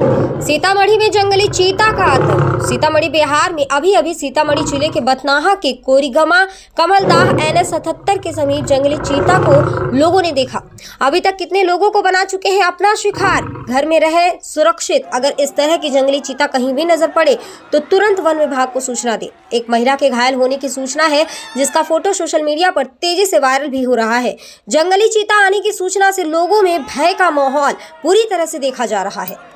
सीतामढ़ी में जंगली चीता का आतंक। सीतामढ़ी, बिहार में अभी अभी सीतामढ़ी ज़िले के बथनाहा के कोरिगमा, कमलदाह एन एस सतहत्तर के समीप जंगली चीता को लोगों ने देखा। अभी तक कितने लोगों को बना चुके हैं अपना शिकार? घर में रहे, सुरक्षित। अगर इस तरह की जंगली चीता कहीं भी नज़र पड़े तो तुरंत वन विभाग को सूचना दे। एक महिला के घायल होने की सूचना है, जिसका फ़ोटो सोशल मीडिया पर तेज़ी से वायरल भी हो रहा है। जंगली चीता आने की सूचना से लोगों में भय का माहौल पूरी तरह से देखा जा रहा है।